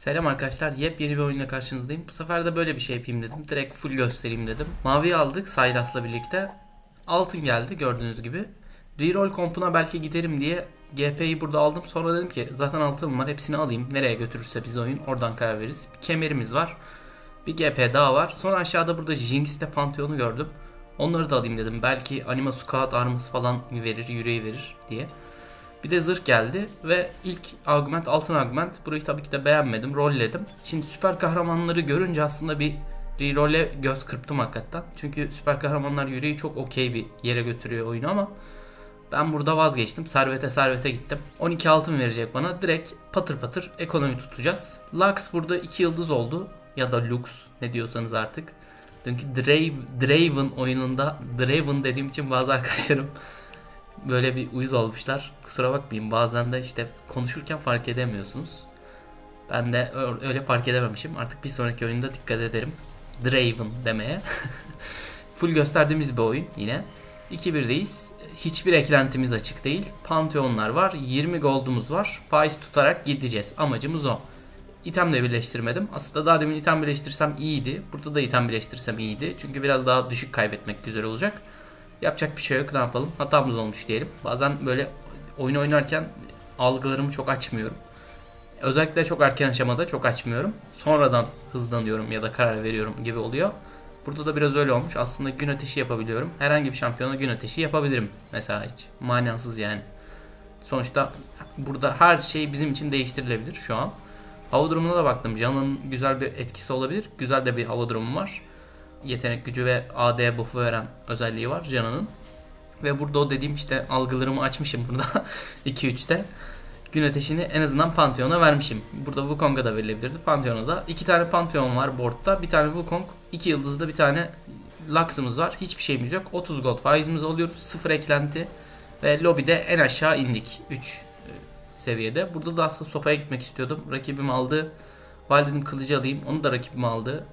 Selam arkadaşlar. Yepyeni bir oyunla karşınızdayım. Bu sefer de böyle bir şey yapayım dedim. Direkt full göstereyim dedim. Maviyi aldık Saylas'la birlikte. Altın geldi gördüğünüz gibi. Reroll kompuna belki giderim diye GP'yi burada aldım. Sonra dedim ki zaten altın var hepsini alayım. Nereye götürürse biz oyun oradan karar veririz. Bir kemerimiz var. Bir GP daha var. Sonra aşağıda burada Jinx ile Pantheon'u gördüm. Onları da alayım dedim. Belki Anima Squad arması falan verir, yüreği verir diye. Bir de zırh geldi ve ilk augment altın augment. Burayı tabii ki de beğenmedim. Rolledim. Şimdi süper kahramanları görünce aslında bir reroll'e göz kırptım hakikaten. Çünkü süper kahramanlar yüreği çok okey bir yere götürüyor oyunu ama ben burada vazgeçtim. Servete servete gittim. 12 altın verecek bana. Direkt patır patır ekonomi tutacağız. Lux burada 2 yıldız oldu. Ya da Lux ne diyorsanız artık. Dünkü Drave, Draven oyununda Draven dediğim için bazı arkadaşlarım böyle bir uyuz olmuşlar. Kusura bakmayın bazen de işte konuşurken fark edemiyorsunuz. Ben de öyle fark edememişim. Artık bir sonraki oyunda dikkat ederim. Draven demeye. Full gösterdiğimiz bir oyun yine. 2-1'deyiz. Hiçbir eklentimiz açık değil. Pantheonlar var. 20 gold'umuz var. Faiz tutarak gideceğiz. Amacımız o. İtemle birleştirmedim. Aslında daha demin item birleştirsem iyiydi. Burada da item birleştirsem iyiydi. Çünkü biraz daha düşük kaybetmek güzel olacak. Yapacak bir şey yok ne yapalım. Hatamız olmuş diyelim. Bazen böyle oyun oynarken algılarımı çok açmıyorum. Özellikle çok erken aşamada çok açmıyorum. Sonradan hızlanıyorum ya da karar veriyorum gibi oluyor. Burada da biraz öyle olmuş. Aslında gün ateşi yapabiliyorum. Herhangi bir şampiyona gün ateşi yapabilirim. Mesela hiç. Manasız yani. Sonuçta burada her şey bizim için değiştirilebilir şu an. Hava durumuna da baktım. Can'ın güzel bir etkisi olabilir. Güzel de bir hava durumu var yetenek gücü ve AD buff'u veren özelliği var Canan'ın. Ve burada o dediğim işte algılarımı açmışım burada 2-3'te. Gün ateşini en azından Pantheon'a vermişim. Burada Wukong'a da verilebilirdi. Pantheon'a da. iki tane Pantheon var board'da. Bir tane Wukong, iki yıldızda bir tane Lux'ımız var. Hiçbir şeyimiz yok. 30 gold faizimiz alıyoruz. Sıfır eklenti. Ve lobide en aşağı indik. 3 e, seviyede. Burada da aslında sopaya gitmek istiyordum. Rakibim aldı. Validenin kılıcı alayım. Onu da rakibim aldı.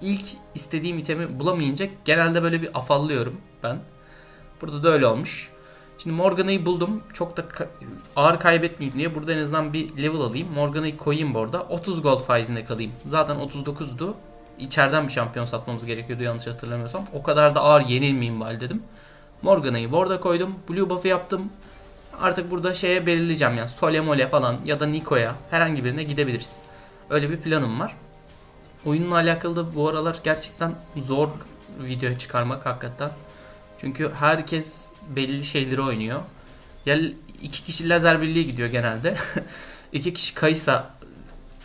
İlk istediğim itemi bulamayınca genelde böyle bir afallıyorum ben. Burada da öyle olmuş. Şimdi Morgana'yı buldum. Çok da ağır kaybetmeyeyim diye burada en azından bir level alayım. Morgana'yı koyayım bu arada. 30 gold faizinde kalayım. Zaten 39'du. İçeriden bir şampiyon satmamız gerekiyordu yanlış hatırlamıyorsam. O kadar da ağır yenilmeyeyim bari dedim. Morgana'yı burada koydum. Blue buff'ı yaptım. Artık burada şeye belirleyeceğim yani Sole falan ya da Niko'ya herhangi birine gidebiliriz. Öyle bir planım var. Oyunla alakalı da bu aralar gerçekten zor video çıkarmak hakikaten. Çünkü herkes belli şeyleri oynuyor. Ya iki kişi lazer birliği gidiyor genelde. iki kişi Kaysa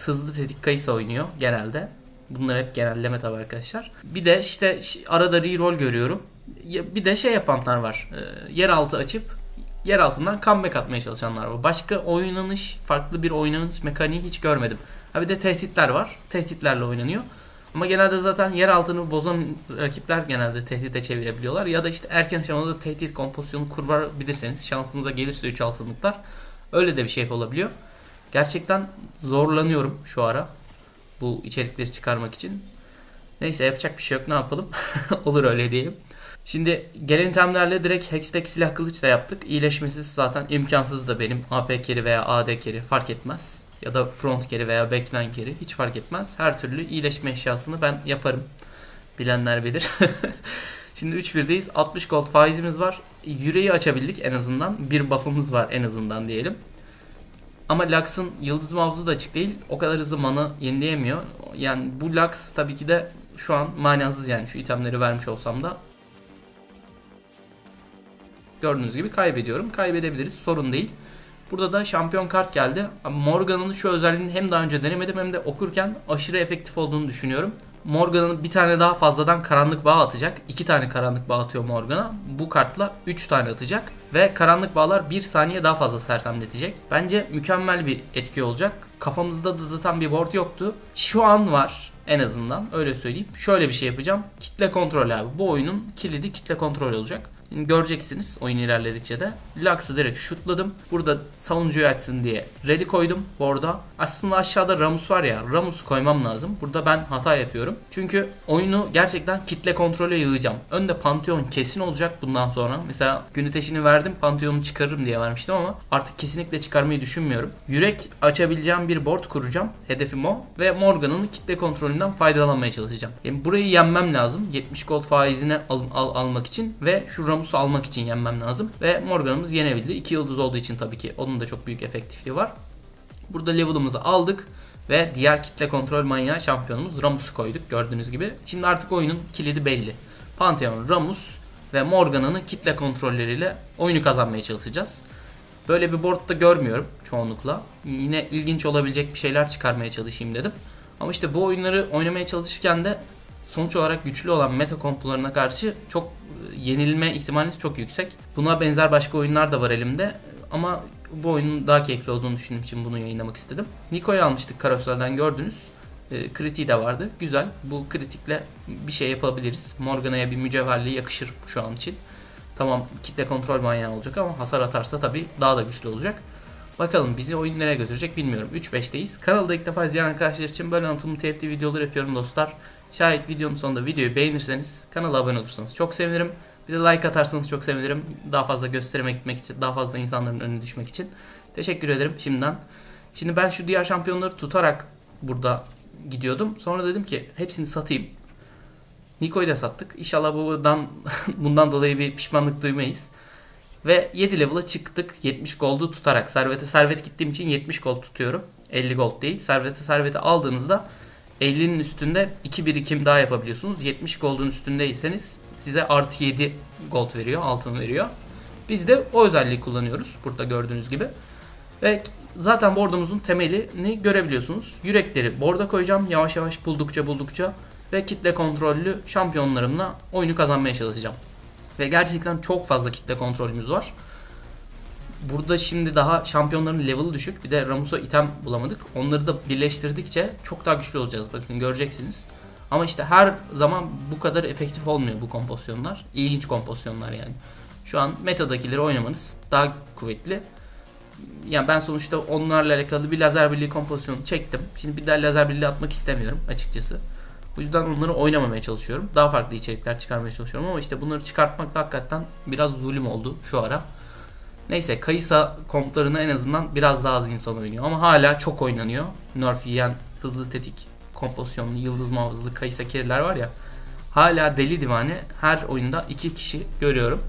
hızlı tetik Kaysa oynuyor genelde. Bunlar hep genelleme tabi arkadaşlar. Bir de işte arada reroll görüyorum. Bir de şey yapanlar var. Ee, yeraltı açıp yer altından comeback atmaya çalışanlar var. Başka oynanış, farklı bir oynanış mekaniği hiç görmedim. Ha bir de tehditler var. Tehditlerle oynanıyor. Ama genelde zaten yer altını bozan rakipler genelde tehdite çevirebiliyorlar. Ya da işte erken aşamada tehdit kompozisyonu kurabilirseniz şansınıza gelirse 3 altınlıklar öyle de bir şey olabiliyor. Gerçekten zorlanıyorum şu ara bu içerikleri çıkarmak için. Neyse yapacak bir şey yok ne yapalım. Olur öyle diyelim. Şimdi gelen itemlerle direkt Hextech silah kılıç da yaptık. İyileşmesiz zaten imkansız da benim AP carry veya AD carry fark etmez ya da front carry veya backline carry hiç fark etmez. Her türlü iyileşme eşyasını ben yaparım. Bilenler bilir. Şimdi 3-1'deyiz. 60 gold faizimiz var. Yüreği açabildik en azından. Bir buff'ımız var en azından diyelim. Ama Lux'ın yıldız muhafızı da açık değil. O kadar hızlı mana yenileyemiyor. Yani bu Lux tabii ki de şu an manasız yani şu itemleri vermiş olsam da. Gördüğünüz gibi kaybediyorum. Kaybedebiliriz. Sorun değil. Burada da şampiyon kart geldi. Morgan'ın şu özelliğini hem daha önce denemedim hem de okurken aşırı efektif olduğunu düşünüyorum. Morgan'ın bir tane daha fazladan karanlık bağ atacak. İki tane karanlık bağ atıyor Morgan'a. Bu kartla 3 tane atacak. Ve karanlık bağlar 1 saniye daha fazla sersemletecek. Bence mükemmel bir etki olacak. Kafamızda da tam bir board yoktu. Şu an var en azından öyle söyleyeyim. Şöyle bir şey yapacağım. Kitle kontrol abi. Bu oyunun kilidi kitle kontrol olacak. Göreceksiniz oyun ilerledikçe de. Lux'ı direkt şutladım. Burada savunucuyu açsın diye Rally koydum borda. Aslında aşağıda Ramus var ya Ramus'u koymam lazım. Burada ben hata yapıyorum. Çünkü oyunu gerçekten kitle kontrole yığacağım. Önde Pantheon kesin olacak bundan sonra. Mesela gün ateşini verdim Pantheon'u çıkarırım diye vermiştim ama artık kesinlikle çıkarmayı düşünmüyorum. Yürek açabileceğim bir board kuracağım. Hedefim o. Ve Morgan'ın kitle kontrolünden faydalanmaya çalışacağım. Yani burayı yenmem lazım. 70 gold faizine al, al, almak için ve şu Ramus'u almak için yenmem lazım. Ve Morgan'ımız yenebildi. 2 yıldız olduğu için tabii ki onun da çok büyük efektifliği var. Burada level'ımızı aldık ve diğer kitle kontrol manyağı şampiyonumuz Ramus'u koyduk gördüğünüz gibi. Şimdi artık oyunun kilidi belli. Pantheon, Ramus ve Morgana'nın kitle kontrolleriyle oyunu kazanmaya çalışacağız. Böyle bir boardda görmüyorum çoğunlukla. Yine ilginç olabilecek bir şeyler çıkarmaya çalışayım dedim. Ama işte bu oyunları oynamaya çalışırken de sonuç olarak güçlü olan meta kompularına karşı çok e, yenilme ihtimaliniz çok yüksek. Buna benzer başka oyunlar da var elimde. Ama bu oyunun daha keyifli olduğunu düşündüğüm için bunu yayınlamak istedim. Niko'yu almıştık Karosel'den gördünüz. E, kritiği de vardı. Güzel. Bu kritikle bir şey yapabiliriz. Morgana'ya bir mücevherliği yakışır şu an için. Tamam kitle kontrol manyağı olacak ama hasar atarsa tabii daha da güçlü olacak. Bakalım bizi oyun nereye götürecek bilmiyorum. 3-5'teyiz. Kanalda ilk defa izleyen arkadaşlar için böyle anlatımlı TFT videoları yapıyorum dostlar. Şayet videonun sonunda videoyu beğenirseniz kanala abone olursanız çok sevinirim. Bir de like atarsanız çok sevinirim. Daha fazla gösterime gitmek için, daha fazla insanların önüne düşmek için. Teşekkür ederim şimdiden. Şimdi ben şu diğer şampiyonları tutarak burada gidiyordum. Sonra dedim ki hepsini satayım. Niko'yu da sattık. İnşallah bundan, bundan dolayı bir pişmanlık duymayız. Ve 7 level'a çıktık. 70 gold'u tutarak. Servete servet gittiğim için 70 gold tutuyorum. 50 gold değil. Servete servete aldığınızda 50'nin üstünde 2 birikim daha yapabiliyorsunuz. 70 gold'un üstündeyseniz size artı 7 gold veriyor. Altın veriyor. Biz de o özelliği kullanıyoruz. Burada gördüğünüz gibi. Ve zaten board'umuzun temelini görebiliyorsunuz. Yürekleri board'a koyacağım. Yavaş yavaş buldukça buldukça ve kitle kontrollü şampiyonlarımla oyunu kazanmaya çalışacağım. Ve gerçekten çok fazla kitle kontrolümüz var. Burada şimdi daha şampiyonların level'ı düşük. Bir de Ramus'a item bulamadık. Onları da birleştirdikçe çok daha güçlü olacağız. Bakın göreceksiniz. Ama işte her zaman bu kadar efektif olmuyor bu kompozisyonlar. İlginç kompozisyonlar yani. Şu an metadakileri oynamanız daha kuvvetli. Yani ben sonuçta onlarla alakalı bir lazer birliği kompozisyonu çektim. Şimdi bir daha lazer birliği atmak istemiyorum açıkçası. Bu yüzden onları oynamamaya çalışıyorum. Daha farklı içerikler çıkarmaya çalışıyorum ama işte bunları çıkartmak da hakikaten biraz zulüm oldu şu ara. Neyse Kayısa komplarını en azından biraz daha az insan oynuyor ama hala çok oynanıyor. Nerf yiyen hızlı tetik kompozisyonlu yıldız muhafızlı Kayısa keriler var ya. Hala deli divane her oyunda iki kişi görüyorum.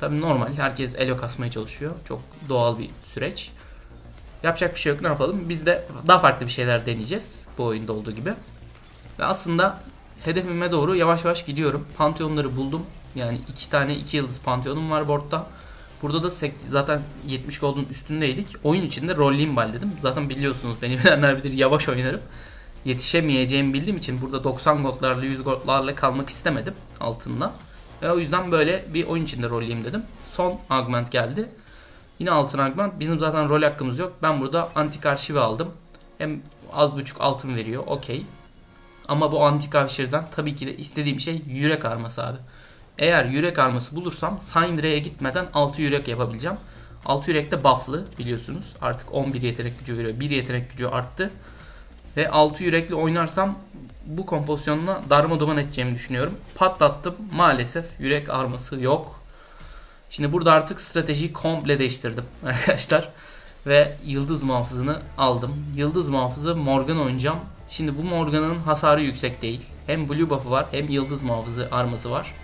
Tabi normal herkes elo kasmaya çalışıyor. Çok doğal bir süreç. Yapacak bir şey yok ne yapalım. Biz de daha farklı bir şeyler deneyeceğiz. Bu oyunda olduğu gibi. Ve aslında hedefime doğru yavaş yavaş gidiyorum. Pantheon'ları buldum. Yani iki tane iki yıldız Pantheon'um var boardta. Burada da zaten 70 gold'un üstündeydik. Oyun içinde rolleyim bal dedim. Zaten biliyorsunuz beni bilenler bilir yavaş oynarım. Yetişemeyeceğimi bildiğim için burada 90 goldlarla 100 goldlarla kalmak istemedim altında. Ve o yüzden böyle bir oyun içinde rolleyim dedim. Son augment geldi. Yine altın augment. Bizim zaten rol hakkımız yok. Ben burada antik arşivi aldım. Hem az buçuk altın veriyor. Okey. Ama bu antik arşivden tabii ki de istediğim şey yürek arması abi. Eğer yürek arması bulursam Syndra'ya gitmeden 6 yürek yapabileceğim. 6 yürek de bufflı biliyorsunuz. Artık 11 yetenek gücü veriyor. 1 yetenek gücü arttı. Ve 6 yürekli oynarsam bu kompozisyonla darma edeceğimi düşünüyorum. Patlattım. Maalesef yürek arması yok. Şimdi burada artık stratejiyi komple değiştirdim arkadaşlar. Ve yıldız muhafızını aldım. Yıldız muhafızı Morgan oynayacağım. Şimdi bu Morgan'ın hasarı yüksek değil. Hem blue buff'ı var hem yıldız muhafızı arması var.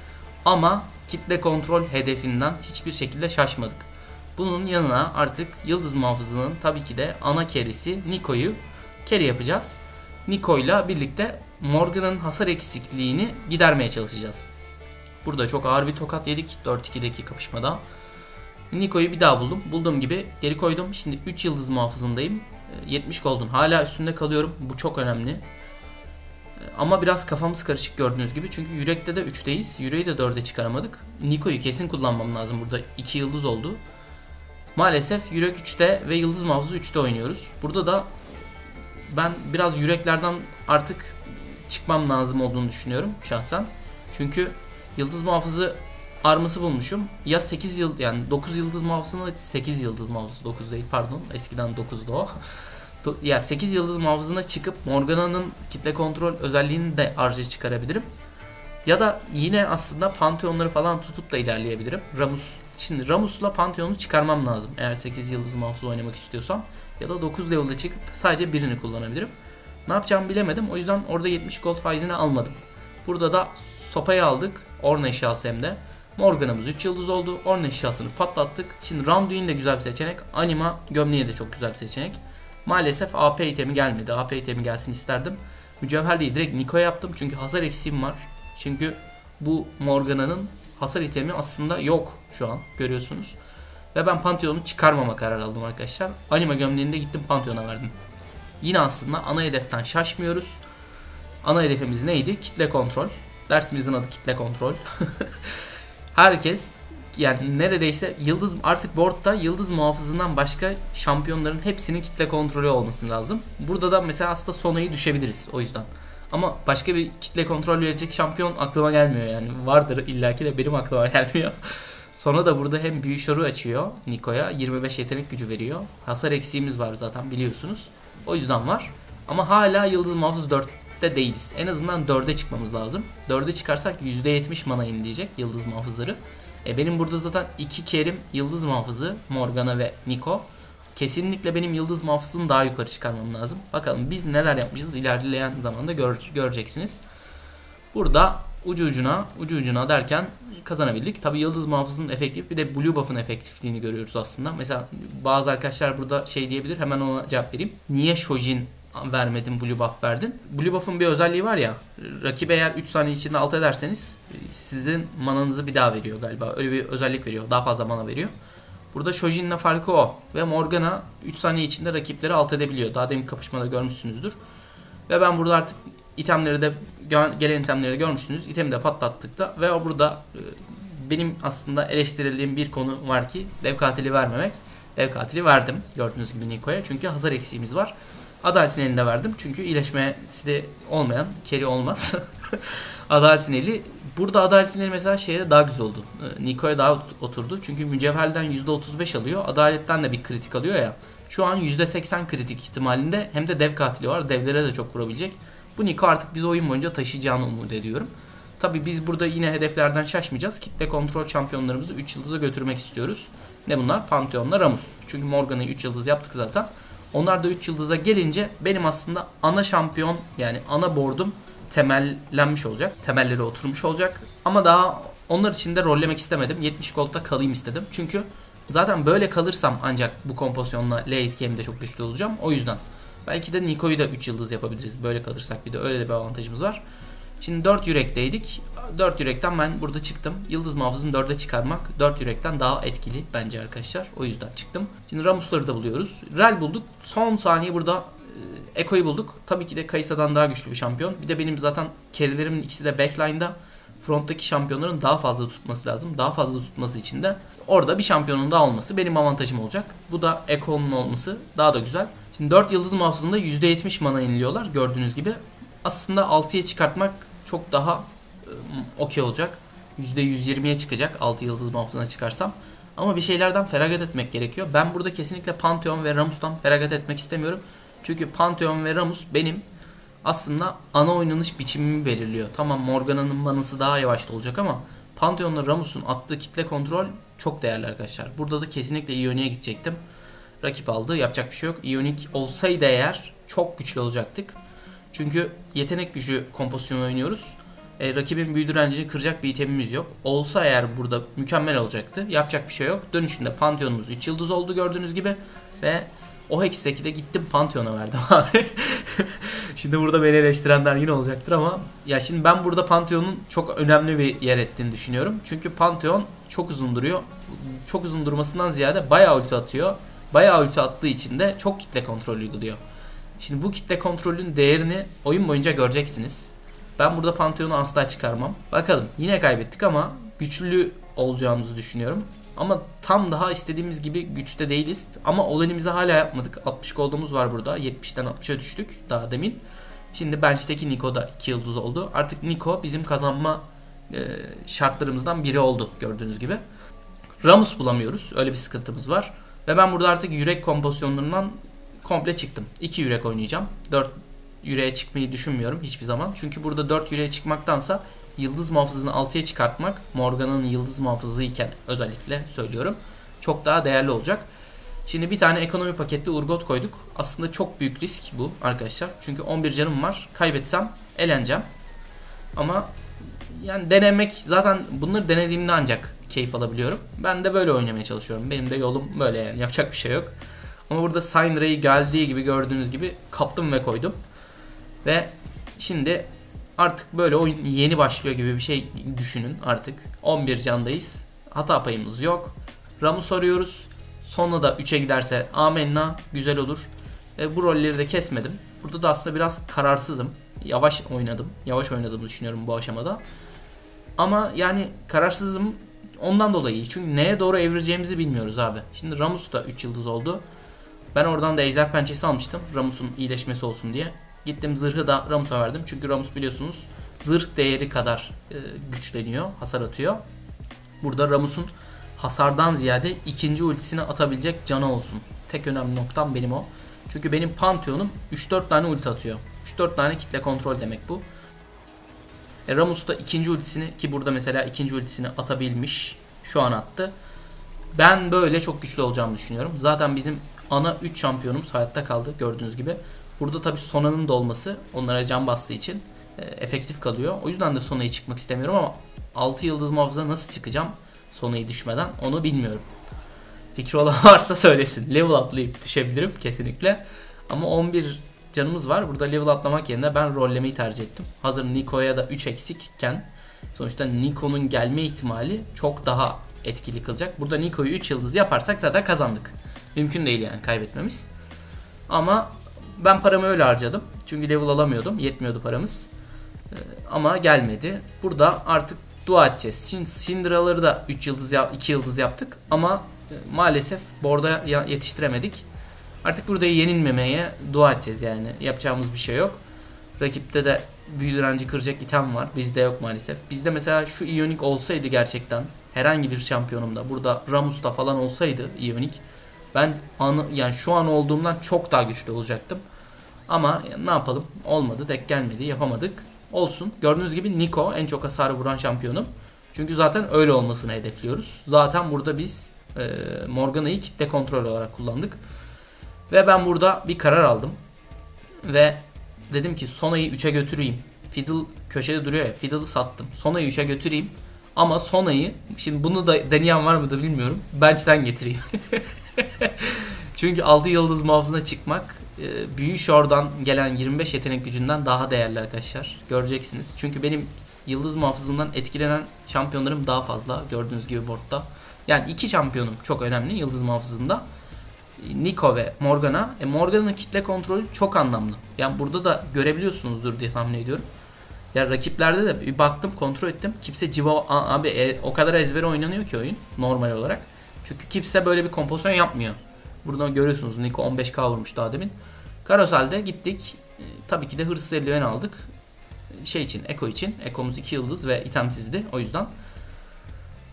Ama kitle kontrol hedefinden hiçbir şekilde şaşmadık. Bunun yanına artık Yıldız Muhafızı'nın tabii ki de ana kerisi Niko'yu carry yapacağız. Niko ile birlikte Morgan'ın hasar eksikliğini gidermeye çalışacağız. Burada çok ağır bir tokat yedik 4-2'deki kapışmada. Niko'yu bir daha buldum. Bulduğum gibi geri koydum. Şimdi 3 yıldız muhafızındayım. 70 gold'un hala üstünde kalıyorum. Bu çok önemli. Ama biraz kafamız karışık gördüğünüz gibi. Çünkü yürekte de 3'teyiz. Yüreği de 4'e çıkaramadık. Niko'yu kesin kullanmam lazım. Burada 2 yıldız oldu. Maalesef yürek 3'te ve yıldız muhafızı 3'te oynuyoruz. Burada da ben biraz yüreklerden artık çıkmam lazım olduğunu düşünüyorum şahsen. Çünkü yıldız muhafızı arması bulmuşum. Ya 8 yıl yani 9 yıldız muhafızına 8 yıldız muhafız 9 değil pardon. Eskiden 9'du o. ya 8 yıldız muhafızına çıkıp Morgana'nın kitle kontrol özelliğini de arca çıkarabilirim. Ya da yine aslında Pantheon'ları falan tutup da ilerleyebilirim. Ramus. Şimdi Ramus'la Pantheon'u çıkarmam lazım. Eğer 8 yıldız muhafız oynamak istiyorsam. Ya da 9 level'da çıkıp sadece birini kullanabilirim. Ne yapacağımı bilemedim. O yüzden orada 70 gold faizini almadım. Burada da sopayı aldık. Orn eşyası hem de. Morgan'ımız 3 yıldız oldu. Orn eşyasını patlattık. Şimdi Randuin de güzel bir seçenek. Anima gömleği de çok güzel bir seçenek. Maalesef AP itemi gelmedi. AP itemi gelsin isterdim. Mücevherliği direkt Niko yaptım. Çünkü hasar eksiğim var. Çünkü bu Morgana'nın hasar itemi aslında yok şu an. Görüyorsunuz. Ve ben Pantheon'u çıkarmama karar aldım arkadaşlar. Anima gömleğini gittim Pantheon'a verdim. Yine aslında ana hedeften şaşmıyoruz. Ana hedefimiz neydi? Kitle kontrol. Dersimizin adı kitle kontrol. Herkes yani neredeyse yıldız artık boardta yıldız muhafızından başka şampiyonların hepsinin kitle kontrolü olması lazım. Burada da mesela aslında Sona'yı düşebiliriz o yüzden. Ama başka bir kitle kontrol verecek şampiyon aklıma gelmiyor yani. Vardır illaki de benim aklıma gelmiyor. Sona da burada hem büyü şoru açıyor Niko'ya. 25 yetenek gücü veriyor. Hasar eksiğimiz var zaten biliyorsunuz. O yüzden var. Ama hala Yıldız Muhafız 4'te değiliz. En azından 4'e çıkmamız lazım. 4'e çıkarsak %70 mana inleyecek Yıldız Muhafızları. E benim burada zaten iki kerim Yıldız Muhafızı Morgana ve Niko. Kesinlikle benim Yıldız Muhafızını daha yukarı çıkarmam lazım. Bakalım biz neler yapmışız ilerleyen zamanda gör, göreceksiniz. Burada ucu ucuna ucu ucuna derken kazanabildik. Tabi Yıldız Muhafız'ın efektif bir de Blue Buff'ın efektifliğini görüyoruz aslında. Mesela bazı arkadaşlar burada şey diyebilir hemen ona cevap vereyim. Niye Shojin vermedin Blue Buff verdin? Blue Buff'ın bir özelliği var ya rakibe eğer 3 saniye içinde alt ederseniz sizin mananızı bir daha veriyor galiba. Öyle bir özellik veriyor. Daha fazla mana veriyor. Burada Shojin'le farkı o. Ve Morgana 3 saniye içinde rakipleri alt edebiliyor. Daha demin kapışmada görmüşsünüzdür. Ve ben burada artık itemleri de gelen itemleri de görmüşsünüz. İtemi de patlattık da ve burada e, benim aslında eleştirildiğim bir konu var ki dev katili vermemek. Dev katili verdim gördüğünüz gibi Niko'ya çünkü hazır eksiğimiz var. Adaletin elinde verdim çünkü iyileşmesi de olmayan keri olmaz. Adaletin eli burada Adaletin eli mesela şeyde daha güzel oldu. E, Niko'ya daha oturdu çünkü mücevherden %35 alıyor. Adaletten de bir kritik alıyor ya. Şu an %80 kritik ihtimalinde hem de dev katili var. Devlere de çok vurabilecek. Bu Niko artık biz oyun boyunca taşıyacağını umut ediyorum. Tabi biz burada yine hedeflerden şaşmayacağız. Kitle kontrol şampiyonlarımızı 3 yıldıza götürmek istiyoruz. Ne bunlar? Pantheon'la Ramus. Çünkü Morgan'ı 3 yıldız yaptık zaten. Onlar da 3 yıldıza gelince benim aslında ana şampiyon yani ana board'um temellenmiş olacak. Temelleri oturmuş olacak. Ama daha onlar için de rollemek istemedim. 70 gold'da kalayım istedim. Çünkü zaten böyle kalırsam ancak bu kompozisyonla late game'de çok güçlü olacağım. O yüzden Belki de Niko'yu da 3 yıldız yapabiliriz. Böyle kalırsak bir de öyle de bir avantajımız var. Şimdi 4 yürekteydik. 4 yürekten ben burada çıktım. Yıldız muhafızını 4'e çıkarmak 4 yürekten daha etkili bence arkadaşlar. O yüzden çıktım. Şimdi Ramus'ları da buluyoruz. Rel bulduk. Son saniye burada e, Eko'yu bulduk. Tabii ki de Kayısa'dan daha güçlü bir şampiyon. Bir de benim zaten kerilerimin ikisi de backline'da. Fronttaki şampiyonların daha fazla tutması lazım. Daha fazla tutması için de orada bir şampiyonun daha olması benim avantajım olacak. Bu da Eko'nun olması daha da güzel. Şimdi 4 yıldız muhafızında %70 mana iniliyorlar gördüğünüz gibi. Aslında 6'ya çıkartmak çok daha okey olacak. %120'ye çıkacak 6 yıldız muhafızına çıkarsam. Ama bir şeylerden feragat etmek gerekiyor. Ben burada kesinlikle Pantheon ve Ramus'tan feragat etmek istemiyorum. Çünkü Pantheon ve Ramus benim aslında ana oynanış biçimimi belirliyor. Tamam Morgana'nın manası daha yavaş olacak ama Pantheon'la Ramus'un attığı kitle kontrol çok değerli arkadaşlar. Burada da kesinlikle Ionic'e gidecektim rakip aldı. Yapacak bir şey yok. Ionic olsaydı eğer çok güçlü olacaktık. Çünkü yetenek gücü kompozisyonu oynuyoruz. E, rakibin büyü direncini kıracak bir itemimiz yok. Olsa eğer burada mükemmel olacaktı. Yapacak bir şey yok. Dönüşünde Pantheon'umuz 3 yıldız oldu gördüğünüz gibi. Ve o Hex'teki de gittim Pantheon'a verdim abi. şimdi burada beni eleştirenler yine olacaktır ama ya şimdi ben burada Pantheon'un çok önemli bir yer ettiğini düşünüyorum. Çünkü Pantheon çok uzun duruyor. Çok uzun durmasından ziyade bayağı ulti atıyor bayağı ulti attığı için de çok kitle kontrolü uyguluyor. Şimdi bu kitle kontrolün değerini oyun boyunca göreceksiniz. Ben burada Pantheon'u asla çıkarmam. Bakalım yine kaybettik ama güçlü olacağımızı düşünüyorum. Ama tam daha istediğimiz gibi güçte değiliz. Ama olanımızı hala yapmadık. 60 gold'umuz var burada. 70'ten 60'a düştük daha demin. Şimdi bench'teki Niko da 2 yıldız oldu. Artık Niko bizim kazanma e, şartlarımızdan biri oldu gördüğünüz gibi. Ramus bulamıyoruz. Öyle bir sıkıntımız var. Ve ben burada artık yürek kompozisyonlarından komple çıktım. 2 yürek oynayacağım. 4 yüreğe çıkmayı düşünmüyorum hiçbir zaman. Çünkü burada 4 yüreğe çıkmaktansa yıldız muhafızını 6'ya çıkartmak Morgan'ın yıldız muhafızı iken özellikle söylüyorum. Çok daha değerli olacak. Şimdi bir tane ekonomi paketli Urgot koyduk. Aslında çok büyük risk bu arkadaşlar. Çünkü 11 canım var. Kaybetsem eleneceğim. Ama yani denemek zaten bunları denediğimde ancak keyif alabiliyorum. Ben de böyle oynamaya çalışıyorum. Benim de yolum böyle yani yapacak bir şey yok. Ama burada Syndra'yı geldiği gibi gördüğünüz gibi kaptım ve koydum. Ve şimdi artık böyle oyun yeni başlıyor gibi bir şey düşünün artık. 11 candayız. Hata payımız yok. Ramus arıyoruz. Sonra da 3'e giderse amenna güzel olur. E, bu rolleri de kesmedim. Burada da aslında biraz kararsızım. Yavaş oynadım. Yavaş oynadığımı düşünüyorum bu aşamada. Ama yani kararsızım ondan dolayı. Çünkü neye doğru evireceğimizi bilmiyoruz abi. Şimdi Ramus da 3 yıldız oldu. Ben oradan da ejder pençesi almıştım. Ramus'un iyileşmesi olsun diye. Gittim zırhı da Ramus'a verdim. Çünkü Ramus biliyorsunuz zırh değeri kadar e, güçleniyor, hasar atıyor. Burada Ramus'un hasardan ziyade ikinci ultisini atabilecek canı olsun. Tek önemli noktam benim o. Çünkü benim Pantheon'um 3-4 tane ulti atıyor. 3-4 tane kitle kontrol demek bu. E, Ramus da ikinci ultisini ki burada mesela ikinci ultisini atabilmiş. Şu an attı. Ben böyle çok güçlü olacağımı düşünüyorum. Zaten bizim ana 3 şampiyonumuz hayatta kaldı gördüğünüz gibi. Burada tabii Sona'nın da olması onlara can bastığı için e, efektif kalıyor. O yüzden de Sona'yı çıkmak istemiyorum ama 6 yıldız muhafıza nasıl çıkacağım Sona'yı düşmeden onu bilmiyorum. Fikri olan varsa söylesin. Level atlayıp düşebilirim kesinlikle. Ama 11 canımız var. Burada level atlamak yerine ben rollemeyi tercih ettim. Hazır Niko'ya da 3 eksikken sonuçta Niko'nun gelme ihtimali çok daha etkili kılacak. Burada Niko'yu 3 yıldız yaparsak zaten kazandık. Mümkün değil yani kaybetmemiz. Ama ben paramı öyle harcadım. Çünkü level alamıyordum. Yetmiyordu paramız. Ee, ama gelmedi. Burada artık dua edeceğiz. Şimdi Syndra'ları da 3 yıldız 2 yıldız yaptık ama e, maalesef borda yetiştiremedik. Artık burada yenilmemeye dua edeceğiz yani. Yapacağımız bir şey yok. Rakipte de büyü direnci kıracak item var. Bizde yok maalesef. Bizde mesela şu Ionic olsaydı gerçekten herhangi bir şampiyonumda burada Ramus'ta falan olsaydı Ionic ben anı, yani şu an olduğumdan çok daha güçlü olacaktım. Ama ne yapalım? Olmadı, dek gelmedi, yapamadık. Olsun. Gördüğünüz gibi Nico en çok hasarı vuran şampiyonum. Çünkü zaten öyle olmasını hedefliyoruz. Zaten burada biz e, Morgana'yı kitle kontrol olarak kullandık. Ve ben burada bir karar aldım. Ve dedim ki Sona'yı 3'e götüreyim. Fiddle köşede duruyor ya. Fiddle'ı sattım. Sona'yı 3'e götüreyim. Ama Sona'yı şimdi bunu da deneyen var mı da bilmiyorum. Bench'ten getireyim. Çünkü 6 yıldız muhafızına çıkmak e, büyü şordan gelen 25 yetenek gücünden daha değerli arkadaşlar. Göreceksiniz. Çünkü benim yıldız muhafızından etkilenen şampiyonlarım daha fazla gördüğünüz gibi boardta. Yani iki şampiyonum çok önemli yıldız muhafızında. Nico ve Morgana. E Morgana'nın kitle kontrolü çok anlamlı. Yani burada da görebiliyorsunuzdur diye tahmin ediyorum. Ya rakiplerde de bir baktım kontrol ettim. Kimse civa abi e, o kadar ezbere oynanıyor ki oyun normal olarak. Çünkü kimse böyle bir kompozisyon yapmıyor. Burada görüyorsunuz Nico 15k vurmuş daha demin. Karosel'de gittik. E, tabii ki de hırsız eldiven aldık. Şey için, Eko için. Eko'muz 2 yıldız ve itemsizdi o yüzden.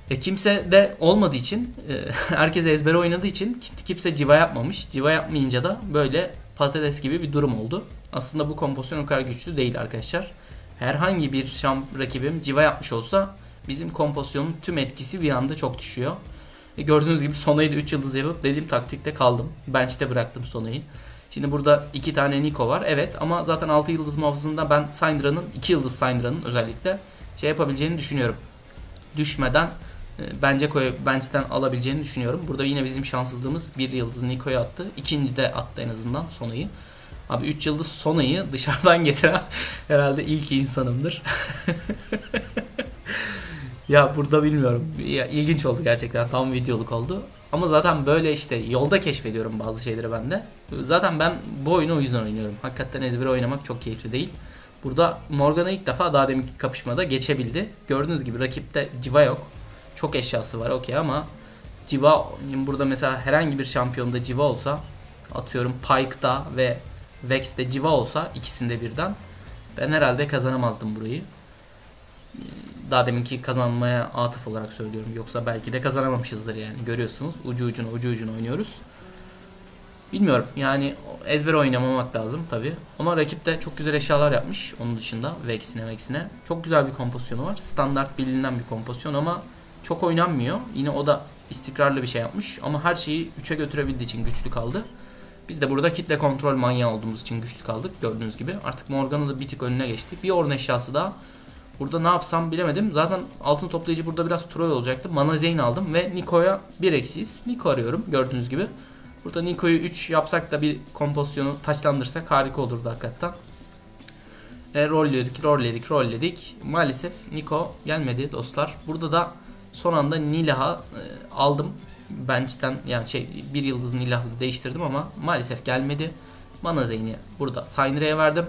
E, kimse de olmadığı için, e, herkes ezbere oynadığı için kimse civa yapmamış. Civa yapmayınca da böyle patates gibi bir durum oldu. Aslında bu kompozisyon o kadar güçlü değil arkadaşlar. Herhangi bir şam rakibim civa yapmış olsa bizim kompozisyonun tüm etkisi bir anda çok düşüyor. E, gördüğünüz gibi Sona'yı da 3 yıldız yapıp dediğim taktikte kaldım. Bench'te bıraktım Sona'yı. Şimdi burada 2 tane Nico var. Evet ama zaten 6 yıldız muhafızında ben Syndra'nın 2 yıldız Syndra'nın özellikle şey yapabileceğini düşünüyorum. Düşmeden e, bence koy bench'ten alabileceğini düşünüyorum. Burada yine bizim şanssızlığımız bir yıldız Nico'ya attı. İkinci de attı en azından Sona'yı. Abi 3 yıldız Sona'yı dışarıdan getiren herhalde ilk insanımdır. ya burada bilmiyorum. Ya, ilginç oldu gerçekten. Tam videoluk oldu. Ama zaten böyle işte yolda keşfediyorum bazı şeyleri ben de. Zaten ben bu oyunu o yüzden oynuyorum. Hakikaten ezbere oynamak çok keyifli değil. Burada Morgana ilk defa daha deminki kapışmada geçebildi. Gördüğünüz gibi rakipte Civa yok. Çok eşyası var okey ama Civa burada mesela herhangi bir şampiyonda Civa olsa atıyorum Pike'da ve Vex'te Civa olsa ikisinde birden ben herhalde kazanamazdım burayı. Daha deminki kazanmaya atıf olarak söylüyorum. Yoksa belki de kazanamamışızdır yani. Görüyorsunuz ucu ucuna ucu ucuna oynuyoruz. Bilmiyorum yani ezber oynamamak lazım tabi. Ama rakip de çok güzel eşyalar yapmış onun dışında Vex'ine Vex'ine. Çok güzel bir kompozisyonu var. Standart bilinen bir kompozisyon ama çok oynanmıyor. Yine o da istikrarlı bir şey yapmış. Ama her şeyi 3'e götürebildiği için güçlü kaldı. Biz de burada kitle kontrol manyağı olduğumuz için güçlü kaldık gördüğünüz gibi. Artık Morgana da bir tık önüne geçti. Bir orn eşyası daha. Burada ne yapsam bilemedim. Zaten altın toplayıcı burada biraz troll olacaktı. Mana Zeyn aldım ve Niko'ya bir eksiyiz. Niko arıyorum gördüğünüz gibi. Burada Niko'yu 3 yapsak da bir kompozisyonu taçlandırsak harika olurdu hakikaten. E, rolledik, rolledik, rolledik. Maalesef Niko gelmedi dostlar. Burada da son anda Nilah'a e, aldım. Bench'ten yani şey bir yıldız Nilah'la değiştirdim ama maalesef gelmedi. Mana Zeyn'i burada Saynire'ye verdim.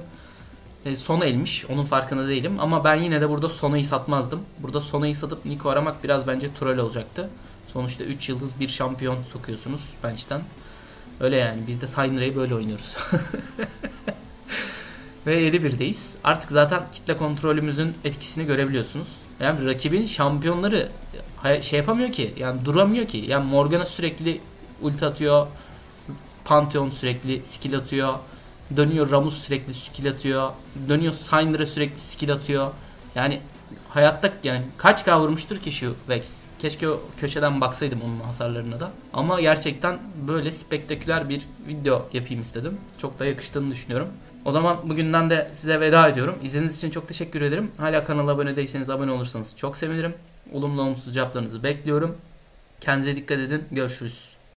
E, sona elmiş. Onun farkında değilim. Ama ben yine de burada Sona'yı satmazdım. Burada Sona'yı satıp Niko aramak biraz bence troll olacaktı. Sonuçta 3 yıldız bir şampiyon sokuyorsunuz bench'ten. Öyle yani biz de Saynire'yi böyle oynuyoruz. Ve 7-1'deyiz. Artık zaten kitle kontrolümüzün etkisini görebiliyorsunuz. Yani rakibin şampiyonları şey yapamıyor ki. Yani duramıyor ki. Yani Morgana sürekli ulti atıyor. Pantheon sürekli skill atıyor. Dönüyor Ramus sürekli skill atıyor. Dönüyor Syndra sürekli skill atıyor. Yani hayatta yani kaç K vurmuştur ki şu Vex? Keşke o köşeden baksaydım onun hasarlarına da. Ama gerçekten böyle spektaküler bir video yapayım istedim. Çok da yakıştığını düşünüyorum. O zaman bugünden de size veda ediyorum. İzlediğiniz için çok teşekkür ederim. Hala kanala abone değilseniz abone olursanız çok sevinirim. Olumlu olumsuz cevaplarınızı bekliyorum. Kendinize dikkat edin. Görüşürüz.